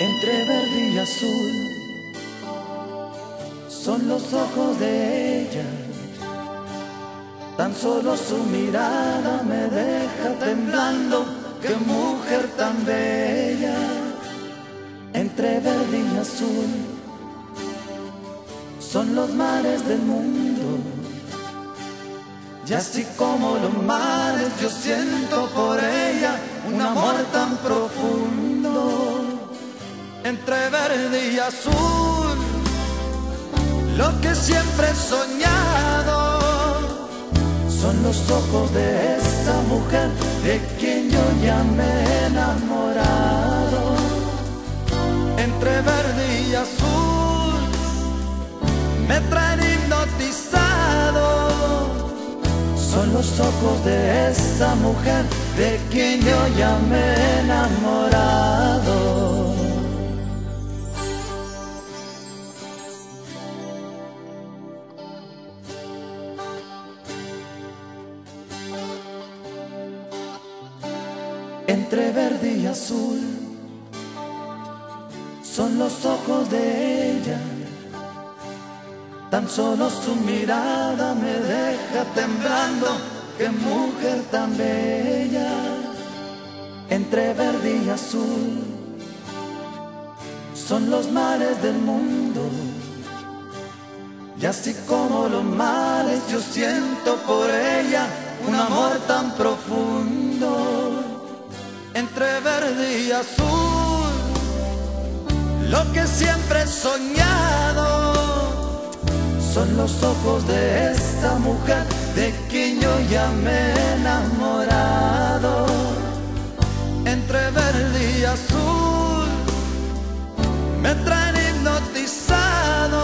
verde y azul son los ojos de ella. Tan solo su mirada me deja temblando, qué mujer tan bella, entre verde y azul, son los mares del mundo. Y así como los mares yo siento entre verde y azul, lo que siempre he soñado son los ojos de esa mujer de quien yo ya me he enamorado. Entre verde y azul me traen hipnotizado. Son los ojos de esa mujer de quien yo ya me he enamorado. Entre verde y azul. Son los ojos de ella. Tan solo su mirada me deja temblando, qué mujer tan bella, entre verde y azul. Son los mares del mundo. Y así como los mares yo siento por ella un amor tan profundo verde y azul, lo que siempre he soñado son los ojos de esta mujer de quien yo ya me he enamorado. Entre verde y azul, me traen hipnotizado.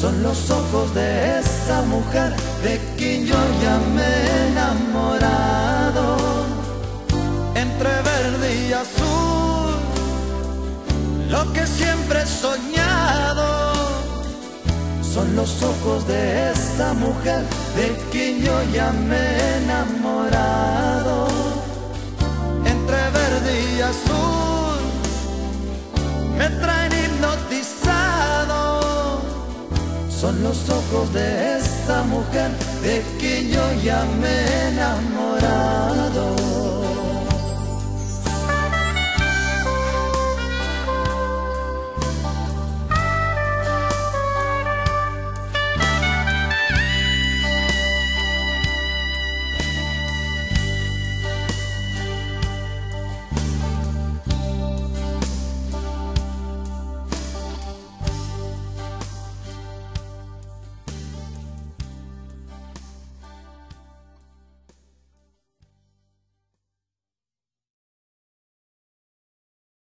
Son los ojos de esa mujer de quien yo ya me enamorado lo que siempre he soñado son los ojos de esa mujer de quien yo ya me he enamorado. Entre verde y azul, me traen hipnotizado. Son los ojos de esa mujer de quien yo ya me he enamorado.